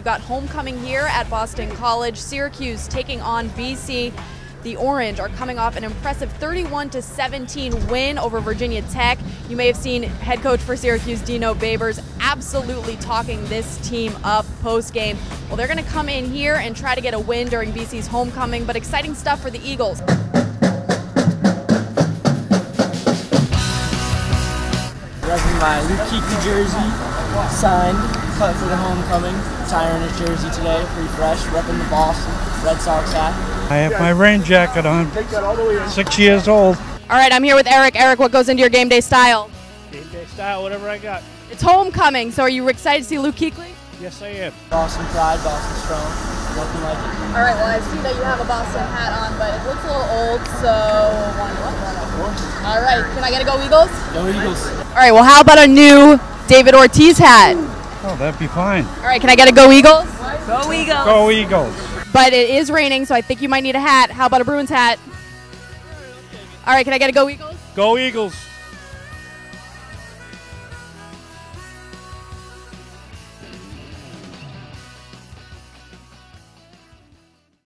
We've got homecoming here at Boston College. Syracuse taking on BC. The Orange are coming off an impressive 31 to 17 win over Virginia Tech. You may have seen head coach for Syracuse, Dino Babers, absolutely talking this team up post game. Well, they're going to come in here and try to get a win during BC's homecoming, but exciting stuff for the Eagles. My Luke Kuechly jersey, signed, cut for the homecoming. Retiring his jersey today, pretty fresh. Repping the Boston Red Sox hat. I have my rain jacket on. Six years old. All right, I'm here with Eric. Eric, what goes into your game day style? Game day style, whatever I got. It's homecoming, so are you excited to see Luke Kuechly? Yes, I am. Boston pride, Boston strong. Nothing like it. All right, well, I see that you have a Boston hat on, but it looks a little old, so one, one, one. All right, can I get a go Eagles? Go Eagles. All right, well, how about a new David Ortiz hat? Oh, that'd be fine. All right, can I get a go Eagles? Go Eagles. Go Eagles. But it is raining, so I think you might need a hat. How about a Bruins hat? All right, can I get a go Eagles? Go Eagles.